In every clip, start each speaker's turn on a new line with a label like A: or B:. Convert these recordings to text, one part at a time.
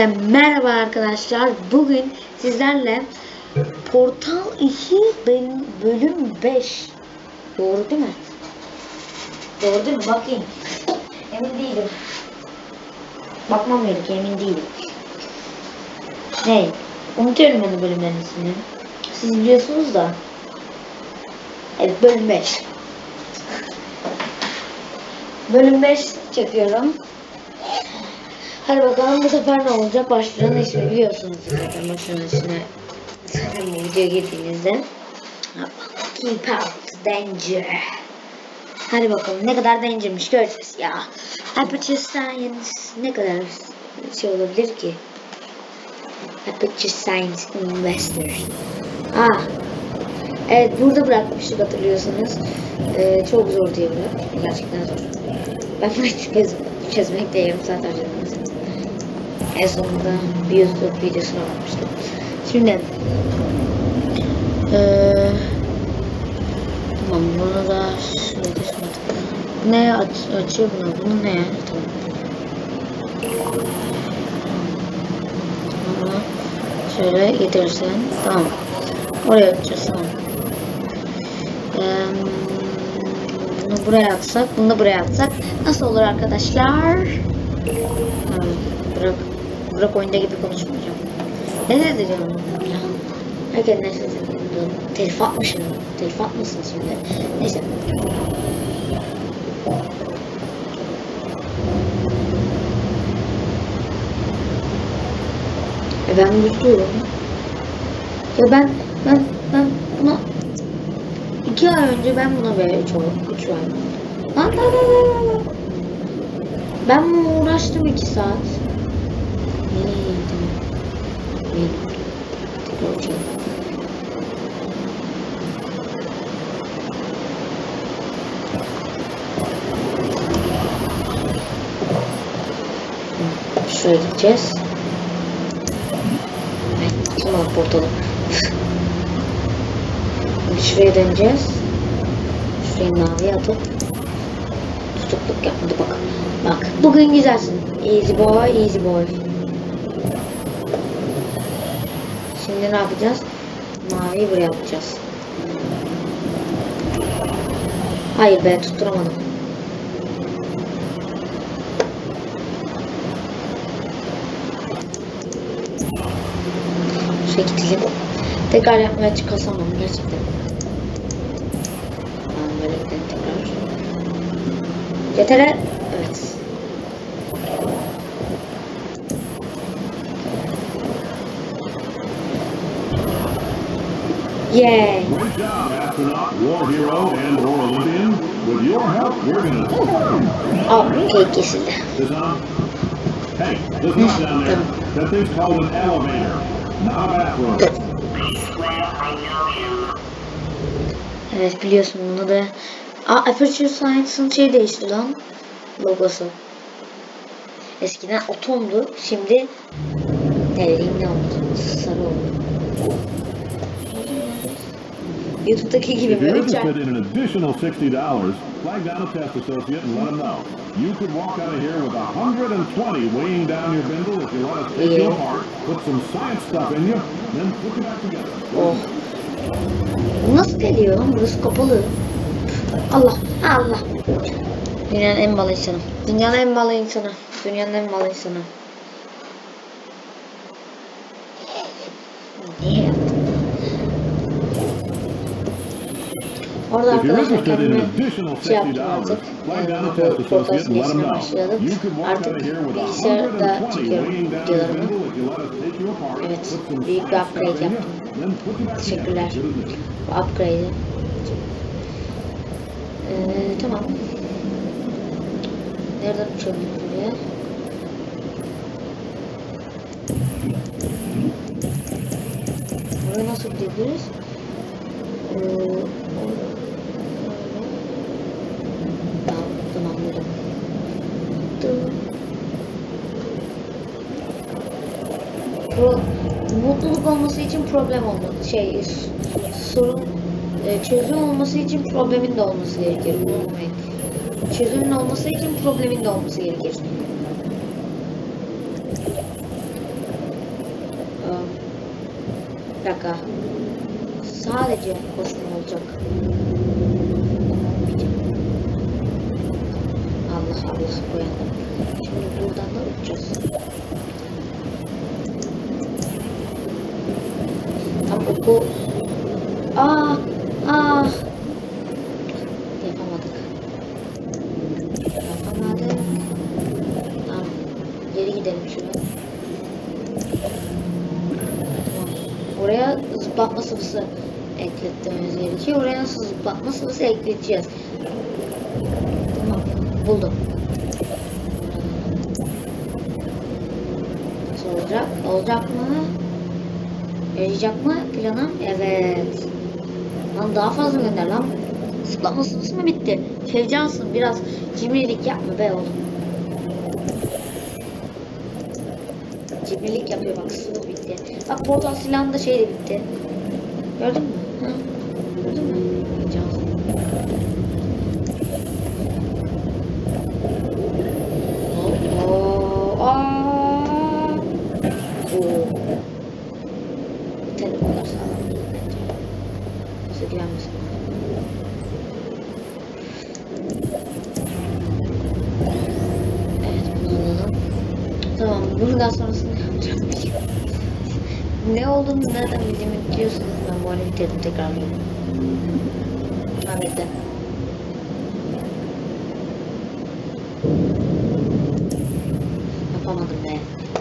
A: Hepinize merhaba arkadaşlar. Bugün sizlerle Portal 2 bölüm, bölüm 5. Doğru değil mi? Doğru değil mi? Bakayım. Emin değilim. Bakmam gerekiyor emin değilim. Ne? Unutuyorum ben bölümlerin ismini. Siz biliyorsunuz da. Evet bölüm 5. Bölüm 5 çekiyorum. Hadi bakalım bu sefer ne olacak? Başlığın ismi biliyorsunuz zaten başlığın ismi. Zaten bu videoya girdiğinizde. Keep out danger. Hadi bakalım ne kadar dangermiş göreceğiz ya. Aperture Science ne kadar şey olabilir ki? Aperture Science Investor. Ah. Evet burada bırakmıştık hatırlıyorsanız. Ee, çok zor diye bırak. Gerçekten zor. Ben çöz çözmekte yarım saat harcadım. En sonunda bir YouTube videosuna bakmıştım. Şimdi ee, tamam bunu da şöyle şimdi ne aç, açıyor bunu? Bunu ne tamam. Bunu şöyle getirirsen tamam. Oraya atacağız tamam. Bunu buraya atsak bunu da buraya atsak nasıl olur arkadaşlar? Ha, bırak bırak oyunda gibi konuşmayacağım. Ne dedi ya herkes neyse telif atmışım telif atmasın şimdi. Neyse. E ben mutluyum ya ben ben ben buna iki ay önce ben buna böyle çok üç ay lan lan lan lan lan ben uğraştım iki saat Şuraya gideceğiz. Evet, tamam portalı. Şimdi şuraya döneceğiz. Şurayı maviye atıp tutukluk yapmadı bak. Bak bugün güzelsin. Easy boy, easy boy. Şimdi ne yapacağız? Maviyi buraya atacağız. Hayır ben tutturamadım. Şuraya gidelim. Tekrar yapmaya çıkasamam gerçekten. Tamam böyle tekrar. Yetere. Evet. Yay.
B: Great job, astronaut, war hero, and or Olympian. With your help, we're gonna
A: Aa, kesildi.
B: this on. Hey, listen up down there. That thing's called an elevator, not a bathroom.
A: Evet biliyorsun bunu da. Aa Aperture Science'ın şey değişti lan. Logosu. Eskiden atomdu. Şimdi ne bileyim ne oldu? Sarı oldu. YouTube'daki gibi
B: If you're interested in an additional sixty dollars, flag down a test associate and let them know. You could walk out of here with a hundred and twenty weighing down your bindle if you want us to take you
A: Yeah.
B: apart, put some science stuff in you, then put you back together.
A: Oh. Nasıl geliyor lan? Burası kapalı. Allah. Allah. Dünyanın en malı insanı. Dünyanın en malı insanı. Dünyanın en malı insanı. Niye Orada
B: If you're interested in an additional
A: şey yaptım
B: $60,
A: artık.
B: flag down a test associate and let them
A: geçmeye
B: know.
A: başladım.
B: You could walk out
A: Artık
B: of here with a
A: bilgisayarda
B: 120
A: çekiyorum
B: weighing down your
A: videolarımı.
B: bindle if you let us take you apart,
A: Evet, büyük bir upgrade yaptım. Teşekkürler. Bu upgrade'i. Ee, tamam. Nereden uçabilirim buraya? Buraya nasıl gidebiliriz? Ee, Pro, mutluluk olması için problem olmalı. Şey, sorun e, çözüm olması için problemin de olması gerekir. Unutmayın. Çözümün olması için problemin de olması gerekir. Bir dakika. Sadece koşma olacak. Allah Allah koyalım. Şimdi buradan da uçacağız. Tam oku. Aa, aa. Gerekiyor. Oraya nasıl zıplatma sıvısı ekleteceğiz. Tamam. Buldum. Nasıl olacak? Olacak mı? Yarayacak mı planım? Evet. Lan daha fazla gönder lan. Zıplama sıvısı mı bitti? Fevcansın biraz cimrilik yapma be oğlum. Cimrilik yapıyor bak sıvı bitti. Bak portal silahında şey de bitti. Gördün mü? Ha? Gördün mü? Fevcansın. Oo, aa. Oo. Yeter bu kadar sağlam değil bence. Nasıl güvenmesin. Evet bunu alalım. Tamam buradan sonrasını yapacağım. ne olduğunu biliyorsunuz. Ben bu arada bitirdim tekrarlıyorum. Ha bitti. Yapamadım be.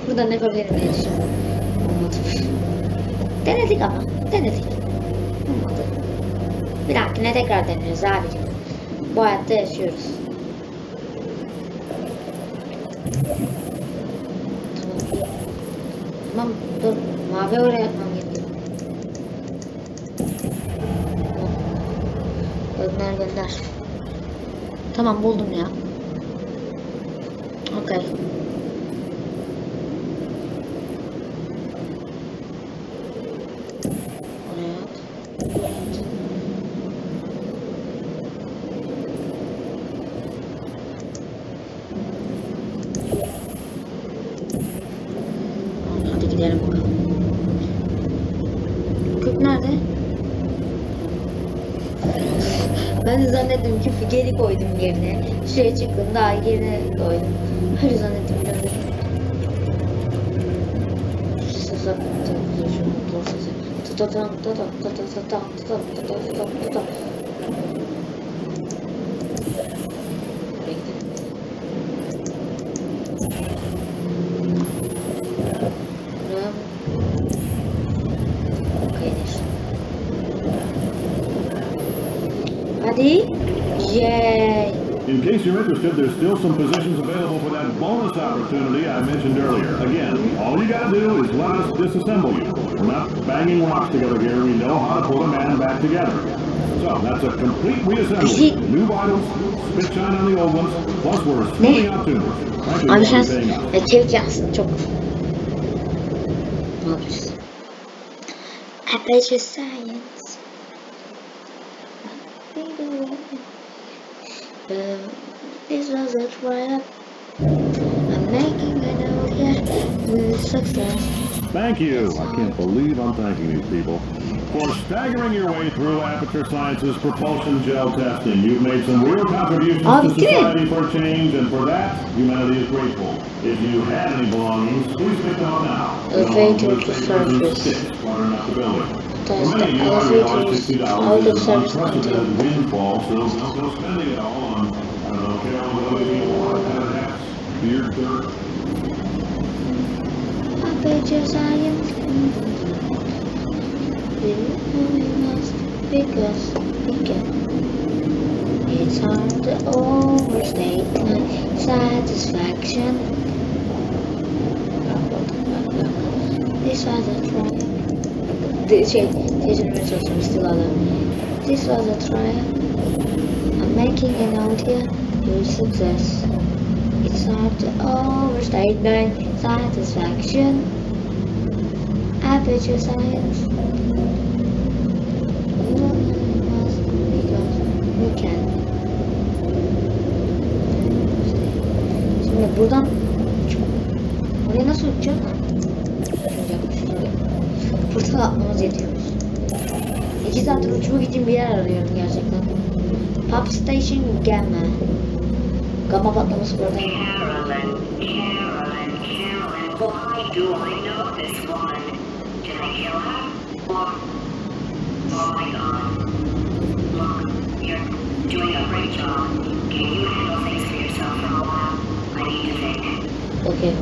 A: Buradan ne yapabilirim diye düşündüm. Olmadı. Denedik ama. Denedik. Olmadı. Bir dahakine tekrar deneriz abicim. Bu hayatta yaşıyoruz. Tamam. Tamam dur. Mavi oraya atmam gerekiyor. Gönder. Tamam buldum ya. Okey. Oraya at. Tamam, Hadi gidelim bakalım. Küp nerede? Ben de zannettim ki geri koydum yerine. Şuraya çıktım daha yerine koydum. Öyle zannettim döndüm. Sasa Tutatam tutatam tutatam tutatam tutatam tutatam Bekle.
B: Interested, there's still some positions available for that bonus opportunity I mentioned earlier. Again, all you gotta do is let us disassemble you. We're not banging rocks together here. We know how to put a man back together. So that's a complete reassembly. New vitals, spit shine on the old ones, plus we're splitting out tumors. Frankly,
A: Abi
B: we're
A: sen
B: paying us.
A: e, çevik yansın çok. Ne Science. This was a trap. I'm making a note here with success.
B: Thank you. I can't believe I'm thanking these people. For staggering your way through Aperture Science's propulsion gel testing, you've made some real contributions
A: Oh,
B: to
A: good.
B: society for change, and for that, humanity is grateful. If you had any belongings, please pick them up now.
A: Elevator to surface.
B: sticks cluttering up the building.
A: Does
B: For
A: the
B: many, you already
A: elevator
B: lost $60
A: out of
B: is an
A: service
B: unprecedented
A: contain?
B: Hats, beard dirt,
A: Aperture Science. We must because we can. It's hard to overstate my satisfaction. This was a trial. This şey, tecrübe çalışmış silahla. This was a trial. I'm making a note here. Your success. It's hard to overstate my satisfaction. Aperture science. Şimdi buradan oraya nasıl şuraya. Portal atmamız yetiyor. İki saattir uçmak için bir yer arıyorum gerçekten. Pop Station gelme. Gamma patlaması buradayım.
C: Carolyn, Carolyn, Carolyn. Why do I know this woman? Did I kill her? Or... Oh my god. Look, you're doing a great job. Can you handle things for yourself for a while? I need to think.
A: Okey.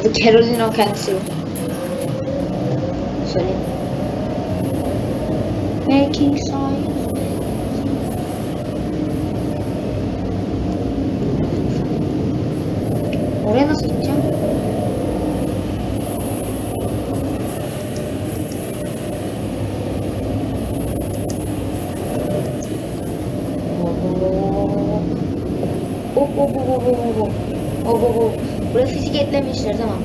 A: Adı Caroline o kendisi. Söyleyeyim. Making science. Oraya nasıl gideceğim? Hop hop hop hop hop hop. Hop hop hop. Buraya fizik eklemişler tamam.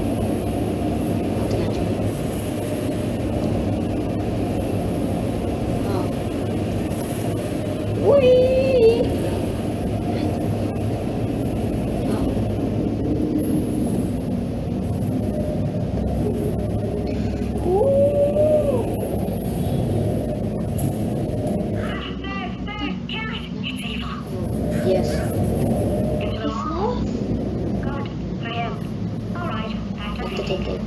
A: Hadi gel. Ha. Uy. Evet. Ha. Uuu.
C: It's evil.
A: Yes.
C: It's evil. Good for him. All right, back to
A: Tek tek.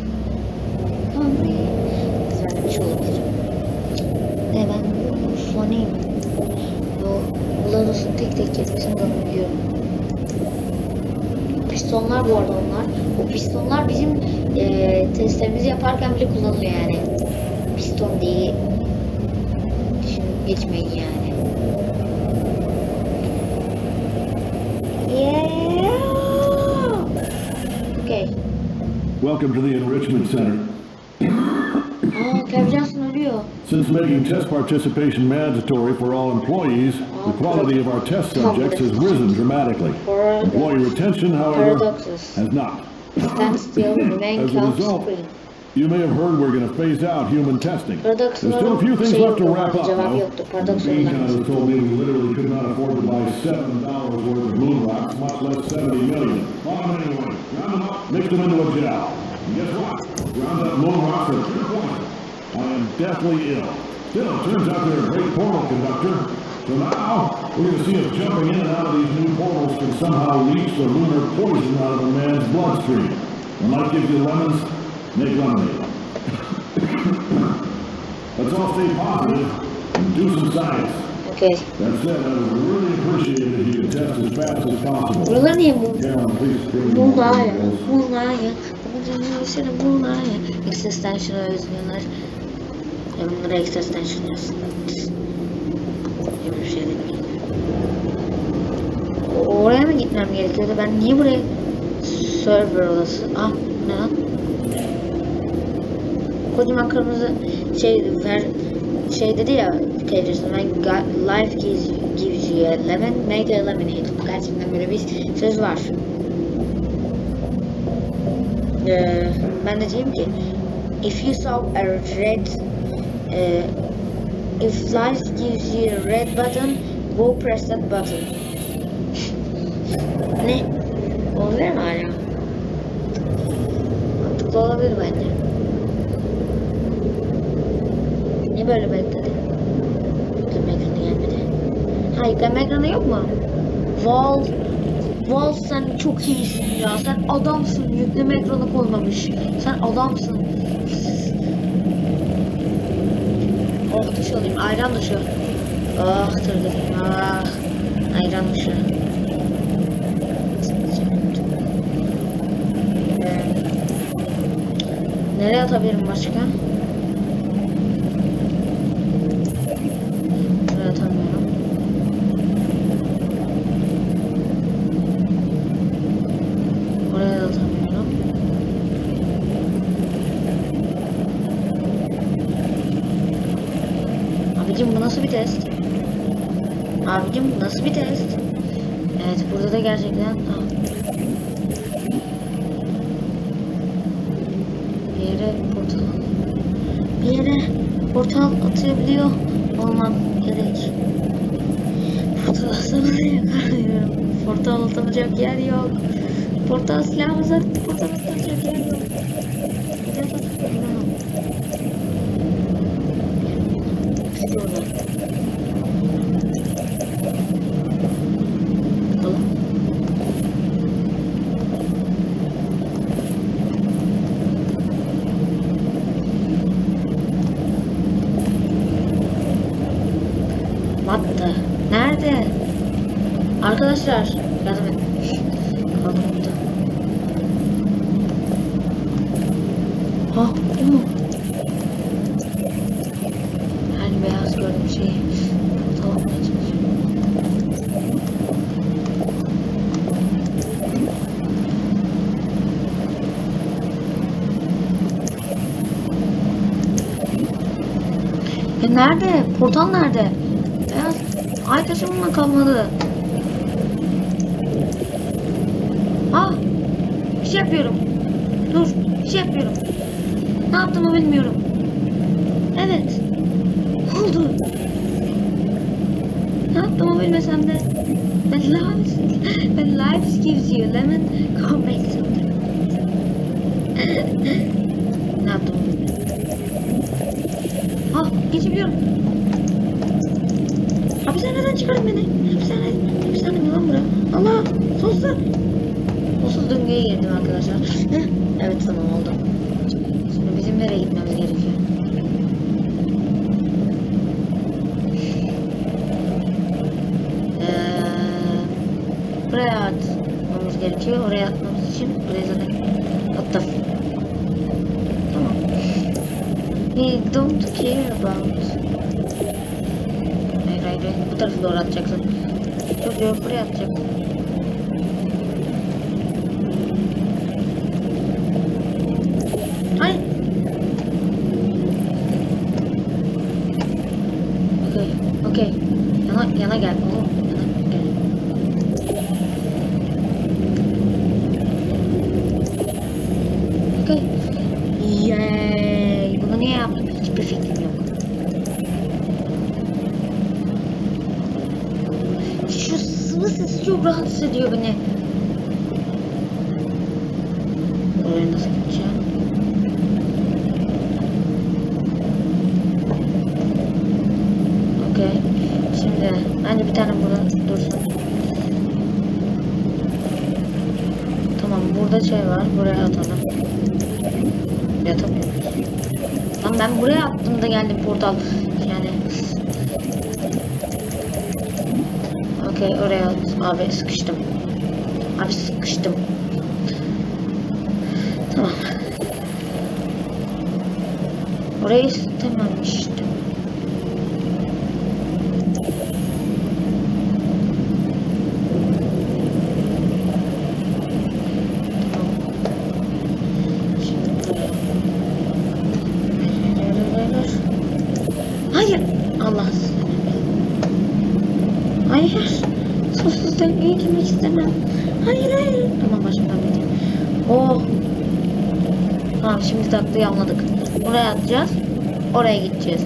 A: Tamam buraya. Güzel bir şey olabilir. Ne ben foneyim. Bu Vlados'un tek tek kesmesini de biliyorum. Pistonlar bu arada onlar. O pistonlar bizim eee testlerimizi yaparken bile kullanılıyor yani. Piston diye geçmeyin yani.
B: Welcome to the Enrichment Center.
A: Aa, Kev Johnson ölüyor.
B: Since making test participation mandatory for all employees, the quality of our test subjects has risen dramatically. Employee retention, however, has not. As a result. You may have heard we're going to phase out human testing. There's still a few things left to wrap up, though.
A: sorunlar.
B: Told me we literally could not afford to buy seven dollars worth of moon rocks, much less seventy million. Them up, mixed them into a gel. And guess what? Ground up moon rocks are three. I am deathly ill. Still, turns out they're a great portal conductor. So now, we're going to see if jumping in and out of these new portals can somehow leach the lunar poison out of a man's bloodstream. When life give you lemons, make lemonade. Let's all stay positive and do some science.
A: Okay. Buralar niye bu?
B: Carolyn, please screen
A: Bulaya, bulaya, bulaya, bulaya. Extra extension özlüyorlar. Ya bunlara extension yazsın. Bir şey. O- Oraya mı gitmem gerekiyordu? Ben niye buraya server odası? Ah ne lan? Kocaman kırmızı şey ver şey dedi ya Caterson when God, life gives, gives you a lemon make a lemonade gerçekten böyle bir söz var Ee, ben if you saw a red e, if life gives you a red button go press that button. Ne? Olabilir hala mantıklı olabilir bence Niye böyle? Ha yükleme ekranı yok mu? Val, Val sen çok iyisin ya. Sen adamsın. Yükleme ekranı koymamış. Sen adamsın. Oh duş alayım. Ayran duşu. Ah tırdım. Ah. Ayran duşu. Ee, nereye atabilirim başka? Buraya atamıyorum. Oraya da atamıyorum. Abicim bu nasıl bir test? Abicim bu nasıl bir test? Evet burada da gerçekten... Aa. Bir yere portal... Bir yere portal atabiliyor olmam gerek. Portal atlamayı yakalıyorum. Atamayacak yer yok. Portal silahımıza portal atacak yer yok. Portal atacak yer yok. Arkadaşlar yardım edin. Kaldım burada. Ha bu mu? Hani beyaz gördüm şeyi. Tamam çalışıyorum. Ya E, nerede? Portal nerede? Beyaz ay mı kalmadı? Ah! Bir şey yapıyorum. Dur, bir şey yapıyorum. Ne yaptığımı bilmiyorum. Evet. Oldu. Ne yaptığımı bilmesem de The lives, the lives gives you lemon comrade something. ne yaptığımı bilmiyorum. Ah, geçebiliyorum. Hapishaneden çıkarın beni. Hapishane, hapishane mi lan bura? Allah, sonsuza. Sonsuz döngüye girdim arkadaşlar. Evet tamam oldu. Şimdi bizim nereye gitmemiz gerekiyor? Ee, buraya atmamız gerekiyor. Oraya atmamız için buraya zaten attım. Tamam. We don't care about. Hayır hayır hayır. Bu tarafa doğru atacaksın. Yok yok buraya atacaksın. Hayır. Okey, okey. Yana, yana gel oğlum. Yana gel. Okey. Yay. Bunu niye yaptım? Hiçbir fikrim yok. Şu sıvı sesi çok rahatsız ediyor beni. Oraya nasıl gideceğim? Okey. Şimdi bence bir tane burada dursun. Tamam burada şey var. Buraya atalım. Yatamıyorum. Lan ben buraya attım da geldim portal. Abi sıkıştım. Abi sıkıştım. Tamam. Orayı istememiştim. Hayır. Allah. Hayır. Sonsuz döngüye girmek istemem. Hayır hayır. Tamam başımdan gideyim. Oh. Tamam şimdi taklıyı anladık. Buraya atacağız. Oraya gideceğiz.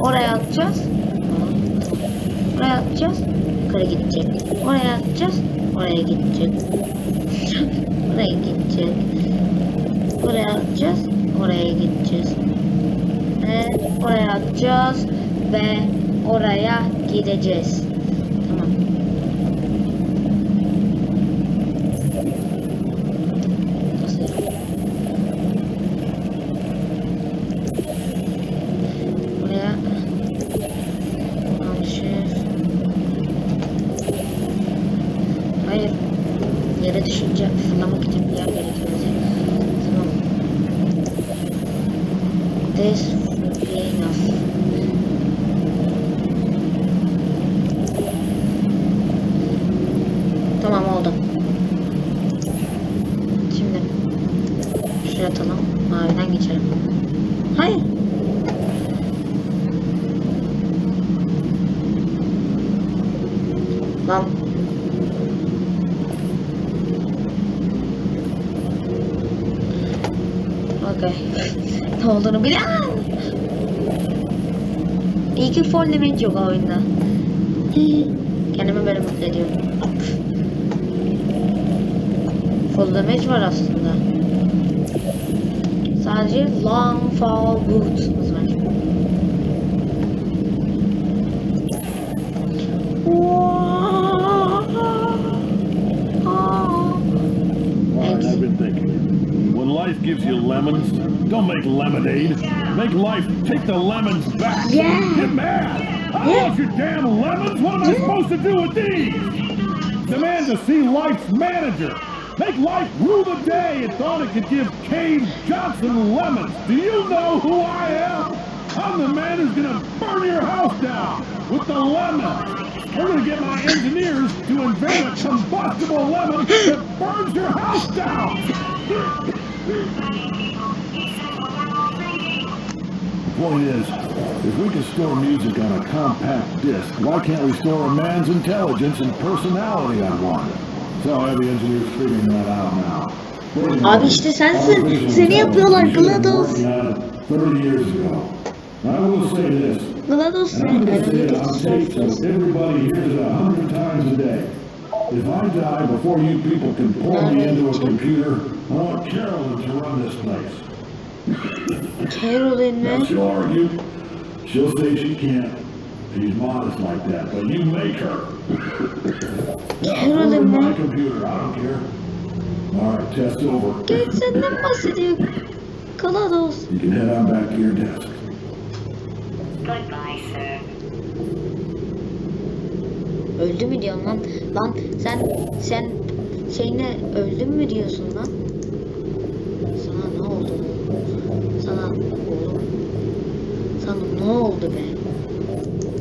A: Oraya atacağız. Tamam, tamam. Oraya atacağız. Yukarı gidecek. Oraya atacağız. Oraya gidecek. Oraya gidecek. Oraya atacağız. Oraya gideceğiz. Ve oraya atacağız. Ve oraya gideceğiz. Tamam. Nasıl ya? Buraya Alışır. Hayır. Yere düşünce fırlamak için bir yer gerekiyor bize. Tamam. This would be enough. Tamam oldu. Şimdi şuraya atalım. Maviden geçelim. Hayır. Lan. Okey. ne olduğunu biliyorum. İyi ki full damage yok o oyunda. Kendimi böyle
B: gives you lemons, don't make lemonade. Make life take the lemons back.
A: Yeah.
B: Get mad. I
A: Yeah.
B: want your damn lemons. What am I supposed to do with these? Demand to see Life's manager. Make Life rule the day and thought it could give Cave Johnson lemons. Do you know who I am? I'm the man who's gonna burn your house down with the lemon. We're gonna get my engineers to invent a combustible lemon that burns your house down. The point is, if we can store music on a compact disc, why can't we store a man's intelligence and personality on one? So the engineers figuring that out now.
A: Abi işte sensin. Seni yapıyorlar GLaDOS.
B: 30 years ago. I will say this.
A: GLaDOS
B: And I'm
A: ne?
B: gonna say it so everybody hears it a hundred times a day. If I die before you people can pull me into a computer, I want Carolyn to run this place.
A: Carolyn
B: Now
A: mi?
B: she'll argue. She'll say she can't. She's modest like that, but you make her.
A: Carolyn
B: Over my computer, I don't care. All right, test over.
A: Genç senden bahsediyor. GLaDOS.
B: You can head on back to your desk.
C: Goodbye, sir.
A: Öldü mü diyorsun lan? Lan sen sen şeyine öldün mü diyorsun lan? Sana ne oldu? Sana oğlum. Sana ne oldu be?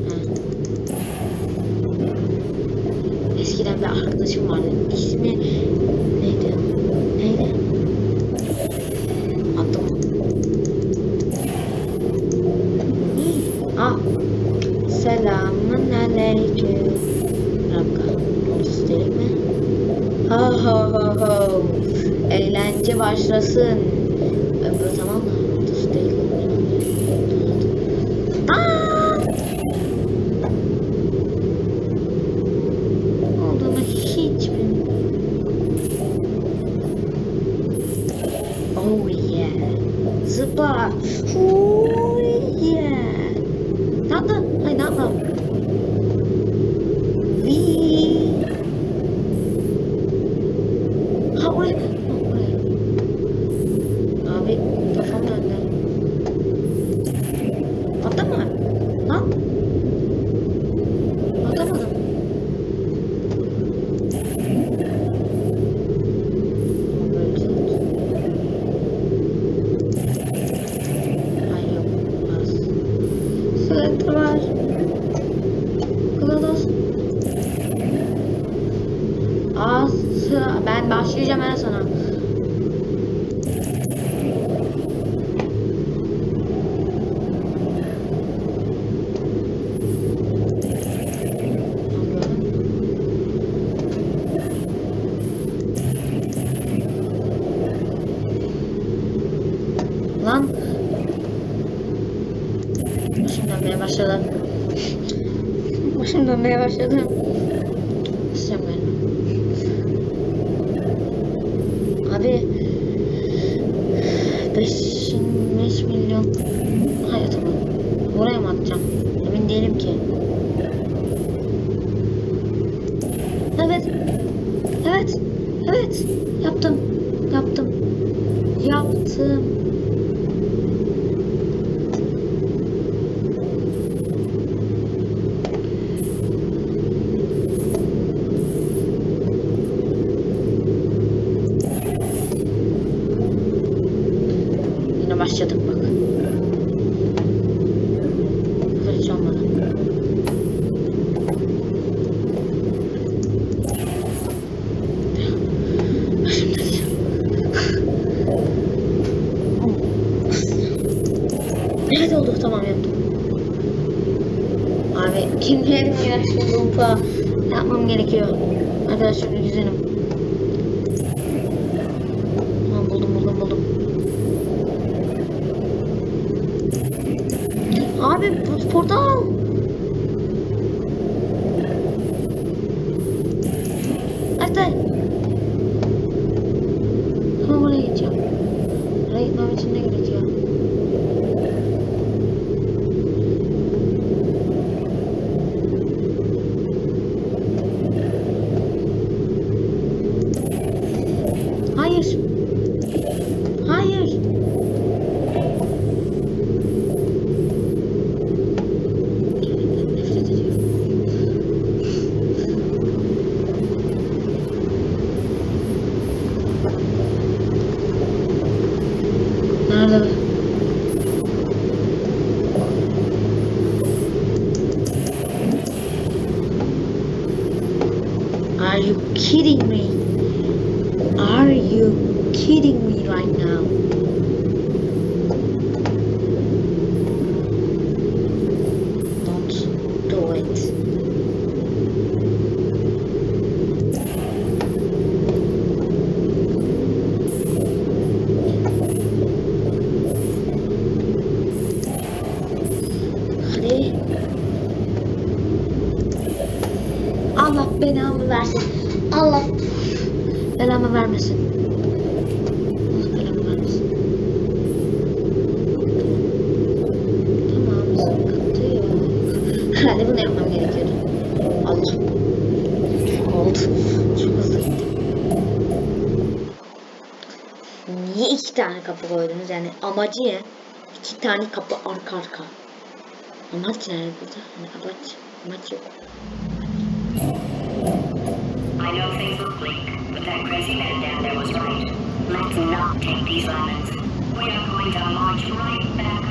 A: Ha. Eskiden bir arkadaşım vardı. İsmi başlasın. Mm-hmm. Evet oldu tamam yaptım. Abi kimlerin yaşlı lumpa yapmam gerekiyor. Arkadaşlar güzelim. Buldum buldum buldum. Abi portal. versin. Allah belamı vermesin. Allah. Tamam sıkıntı bunu yapmam gerekiyordu. Allah. Çok oldu. Çok hızlı gitti. Niye iki tane kapı koydunuz yani amacı ne? İki tane kapı arka arka. Amaç ne burada? Yani amaç, amaç yok.
C: I know things look bleak, but that crazy man down there was right. Let's not take these islands. We are going to march right back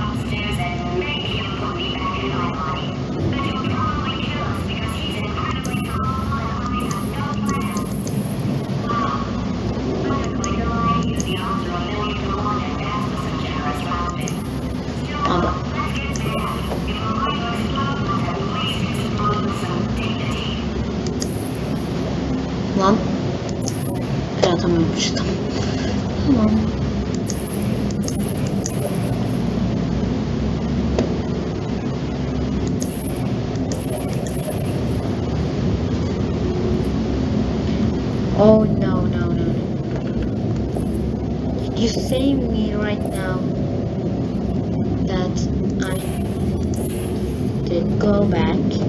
A: Oh no, no, no. You say me right now that I did go back.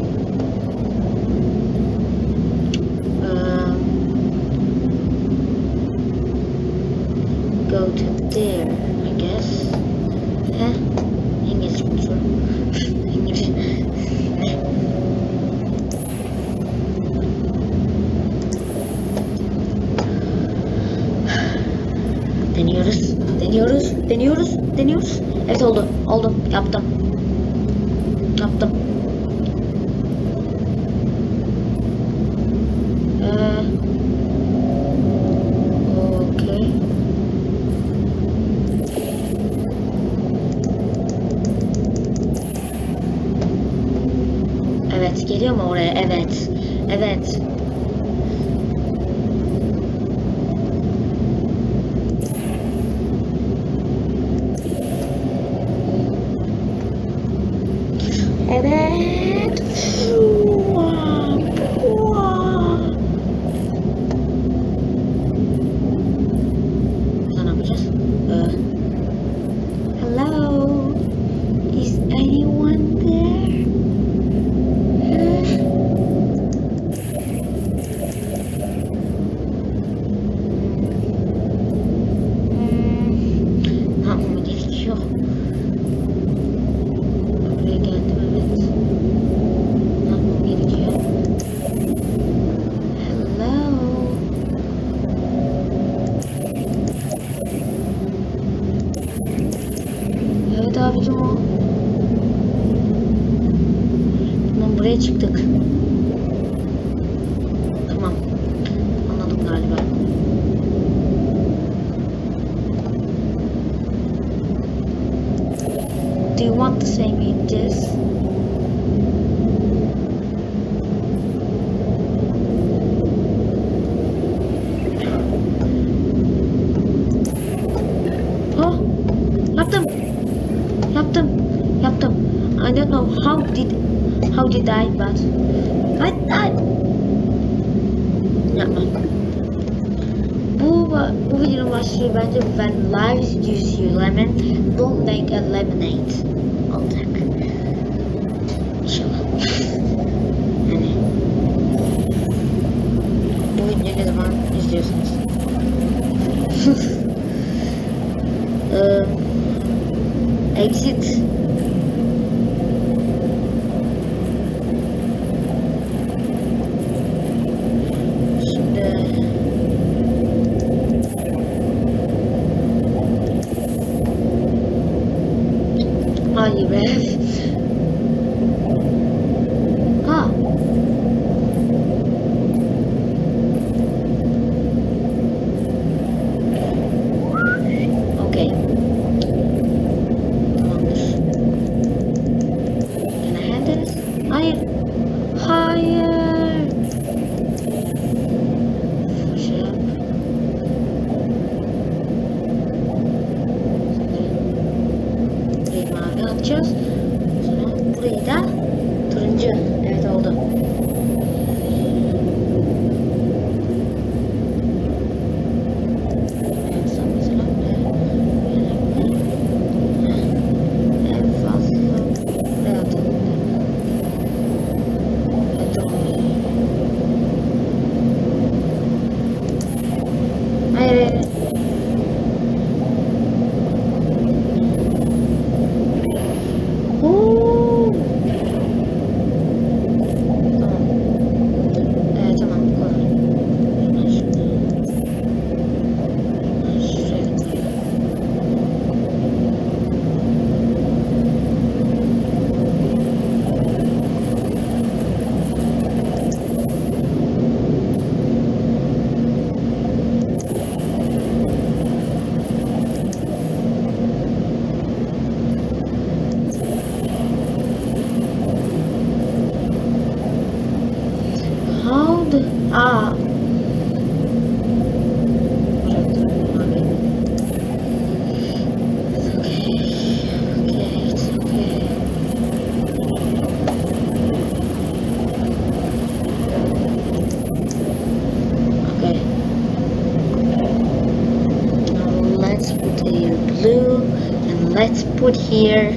A: Here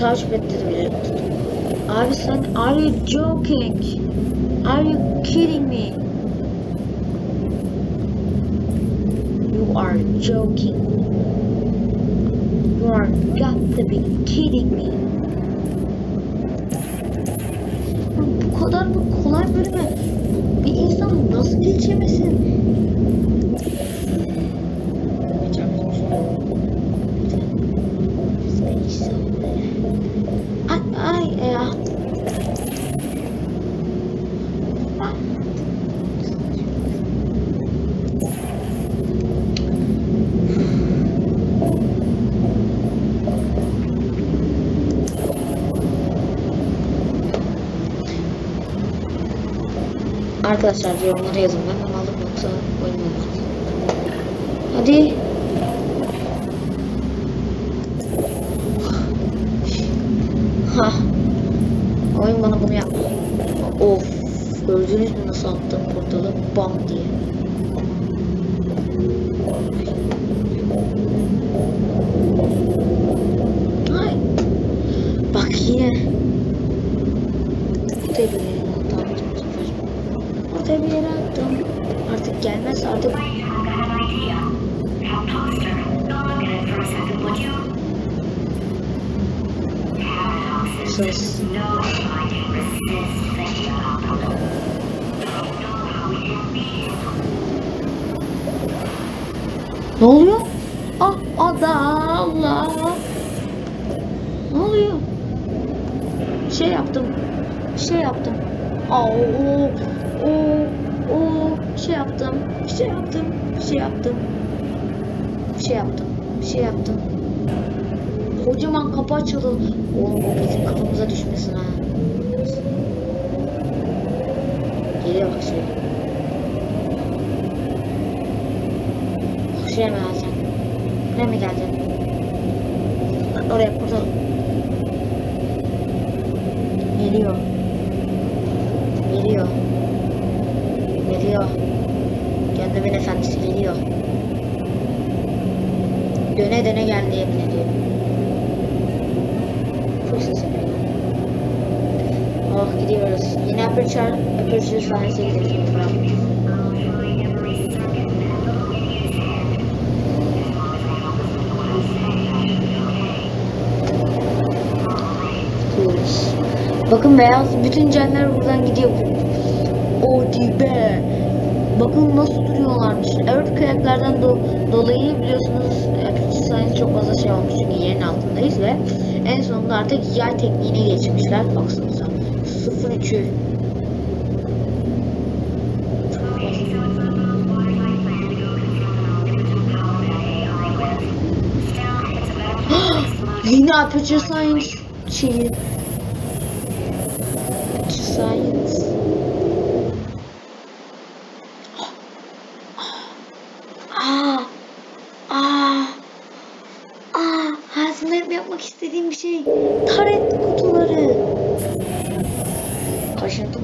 A: bile tutukluk. Abi sen are you joking? Are you kidding me? You are joking. You are got to be kidding me. Bu kadar mı kolay bölüme bir insan nasıl? Geçemesin. Arkadaşlar yorumlara yazın ben aldım yoksa var? Hadi. Ha. Oyun bana bunu yapma. Of. Gördünüz mü nasıl attım portalı? Bam diye. Ay. Bak yine. Ortaya bir yere attım bu sefer. Ortaya bir yere attım. Artık gelmez artık.
C: Wait, I got an idea. How poster. Go look at it for a second, would you? Paradoxes.
A: Sus.
C: No, I can resist thinking about them. Don't know how we can beat it.
A: Ne oluyor? Ah Allah. Ne oluyor? Şey yaptım. Şey yaptım. Aa, o, o, o, şey yaptım. Şey yaptım. Şey yaptım. Şey yaptım. Şey yaptım. Kocaman kapı açıldı. Oğlum o bizim kafamıza düşmesin ha. Geliyor bak şey. Şuraya mı geleceksin? Buraya mı geleceksin? Oraya burada. Geliyor. Geliyor. Geliyor. Gönlümün efendisi geliyor. Döne döne geldi yemin ediyorum. Çok ses yapıyor. Oh gidiyoruz. Yine Aperture, Aperture Science'e gidiyoruz.
C: I'll try every circuit in that little idiot's head. As long as I don't listen to what I say, I should be okay.
A: gidiyoruz. Bakın beyaz bütün canlar buradan gidiyor. Odi be. Bakın nasıl duruyorlarmış. Earthquake'lerden do dolayı biliyorsunuz Aperture Science çok fazla şey olmuş çünkü yerin altındayız ve en sonunda artık yay tekniğine geçmişler. Baksanıza. 0-3'ü.
C: Okay, so it's on those waters I plan to go confront an omnipotent power that AI with. Still, it's a better place to explode.
A: Yine Aperture Science şeyi. Science. Aa, aa, aa, hayatımda hep yapmak istediğim bir şey. Taret kutuları. Kaşındım.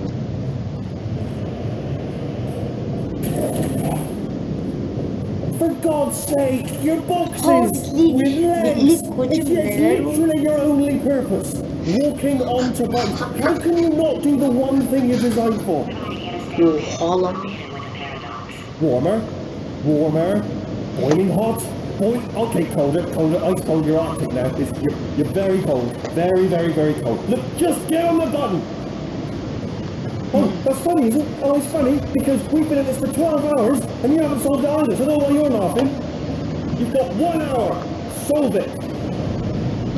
D: For God's sake, your boxes with legs. It's, literally your only purpose. Walking onto bikes. How can you not do the one thing you're designed for?
A: Oha lan.
C: With a
D: Warmer, warmer, boiling hot, boil. Okay, colder, colder, ice cold. You're Arctic now. It's, you're, you're very cold, very, very, very cold. Look, just get on the button. Oh, that's funny, is it? Oh, it's funny because we've been at this for 12 hours and you haven't solved it either. So I don't know why you're laughing. You've got one hour. Solve it.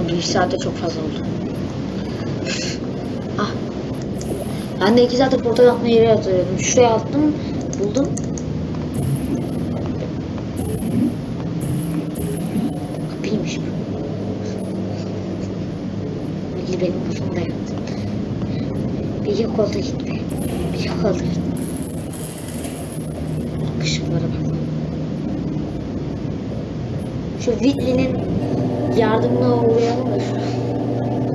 A: Bir saatte çok fazla oldu. Ben de iki saate portal atma yeri hatırlıyordum. Şuraya attım, buldum. Kapıymış bu. Bilgi benim kafamda yattı. Oldu gitti. Bir yok oldu gitti. Işıklara bak. Şu Whitley'nin yardımına uğrayalım da.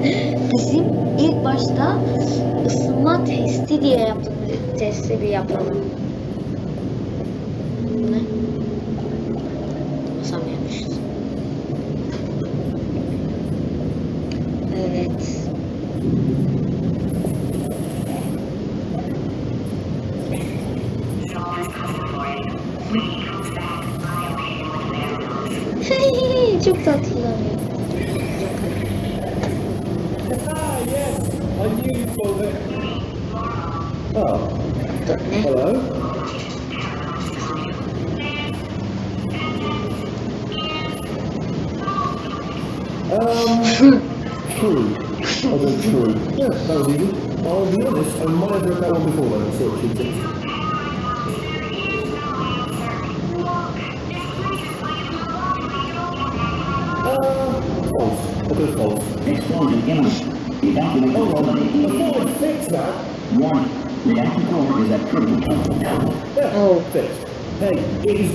A: Bizim ilk başta ısınma testi diye yaptığımız testi bir yapalım.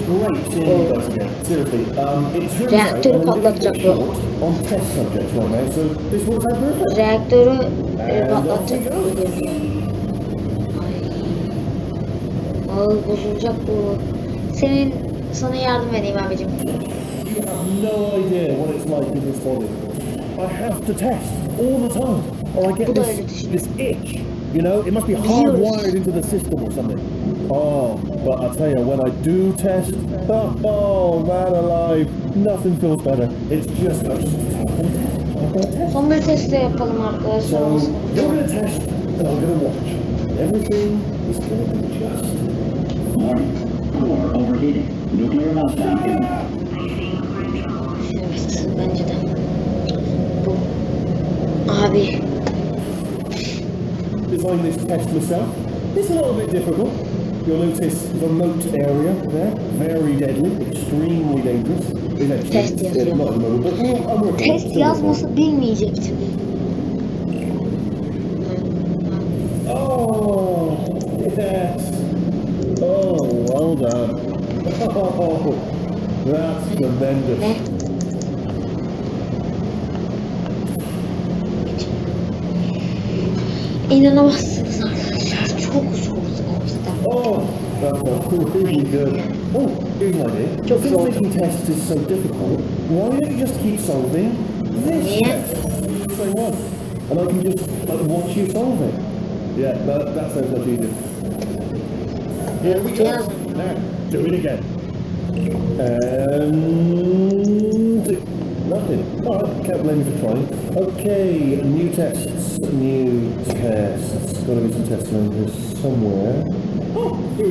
D: Works out perfect.
A: Reaktörü e, patlatacak.
D: go.
A: Ay. Ay bozulacak bu. Senin sana yardım edeyim abicim.
D: You have no idea what it's like in this body. I have to test all the time, or I get
A: Bu da
D: this,
A: öyle düşünüyor.
D: this itch. You know, it must be hardwired into the system or something. Oh, but I tell you, when I do test, oh man alive, nothing feels better. It's just I'm gonna test.
A: Son bir test de yapalım arkadaşlar.
D: So you're gonna test, and I'm gonna watch. Everything is gonna be just.
E: Warning. Core overheating. Nuclear meltdown imminent.
A: Evet bence de. Bu. Abi
D: Designed this test myself. It's a little bit difficult. You'll notice the moat area there, very deadly, extremely dangerous. Eventually,
A: Test yazıyor.
D: uh, not at the moment, but mm, I'm working on it.
A: test
D: Still
A: yazması bilmeyecektim.
D: Oh, yes. Oh, well done. Oh, that's tremendous.
A: Ne? İnanamazsınız
D: Oh, that felt really good. Oh, here's an idea.
A: Çok
D: Since making tests is so difficult, why don't you just keep solving this
A: Niye?
D: test? Same one. And I can just like, watch you solve it. Yeah, that, that sounds much easier. Here we go.
A: Yeah.
D: Now, do it again. And nothing. Alright, can't blame you for trying. Okay, new tests. New tests. Gotta be some tests around here somewhere. Go.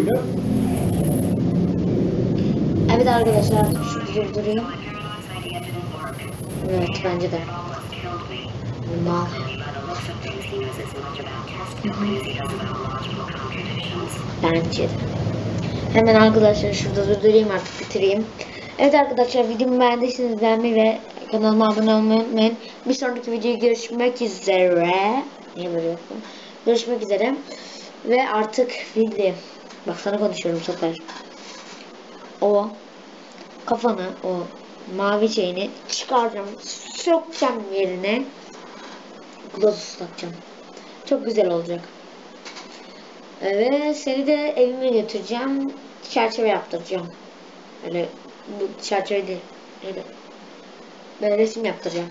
A: Evet arkadaşlar şu durdurayım. Evet bence de. Mal. Bence de. Hemen arkadaşlar şurada durdurayım artık bitireyim. Evet arkadaşlar videomu beğendiyseniz beğenmeyi ve kanalıma abone olmayı unutmayın. Bir sonraki videoya görüşmek üzere. Niye böyle yaptım? Görüşmek üzere. Ve artık video. Bak sana konuşuyorum Sofer. O kafanı o mavi şeyini çıkaracağım. Sokacağım yerine. Glossus takacağım. Çok güzel olacak. Ve seni de evime götüreceğim. Çerçeve yaptıracağım. Öyle bu çerçeve değil. Öyle. Böyle resim yaptıracağım.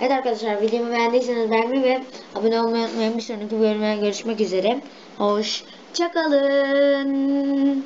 A: Evet arkadaşlar videomu beğendiyseniz beğenmeyi ve abone olmayı unutmayın. Bir sonraki bölüme görüşmek üzere. Hoşçakalın.